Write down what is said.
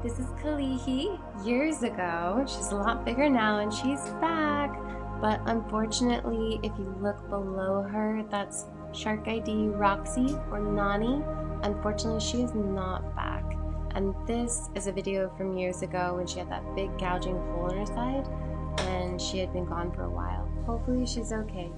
This is Kalihi years ago. She's a lot bigger now and she's back. But unfortunately, if you look below her, that's Shark ID Roxy or Nani. Unfortunately, she is not back. And this is a video from years ago when she had that big gouging hole in her side and she had been gone for a while. Hopefully she's okay.